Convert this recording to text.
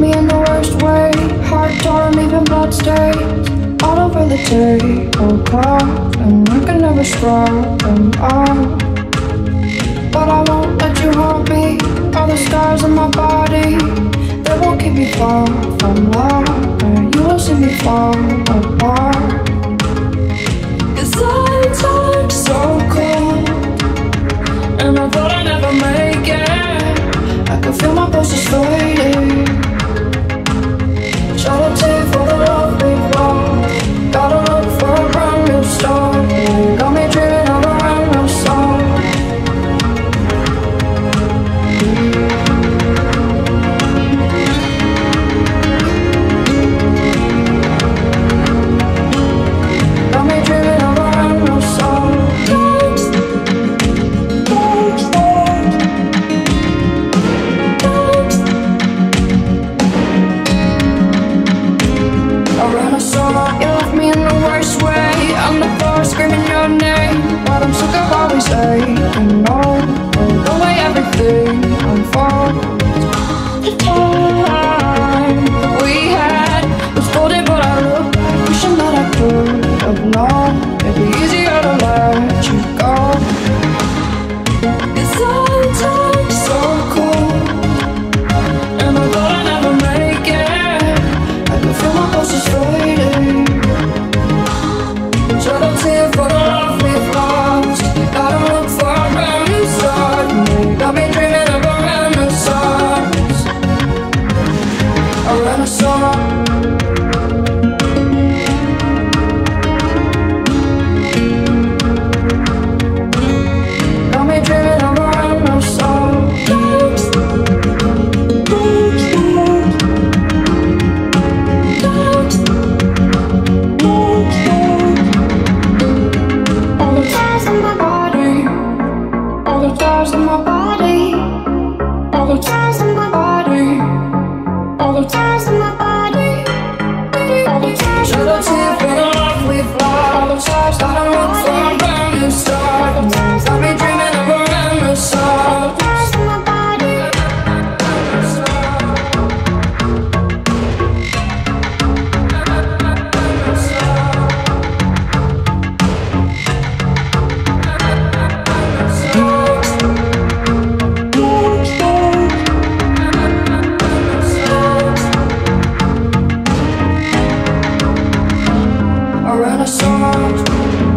me in the worst way. Heart torn, even blood stains All over the table oh And I can never scrub them off But I won't let you haunt me. All the scars on my body They won't keep me far from love. unfold. He came. times in my body. All the times in my body. All the times, the with love All the times a song.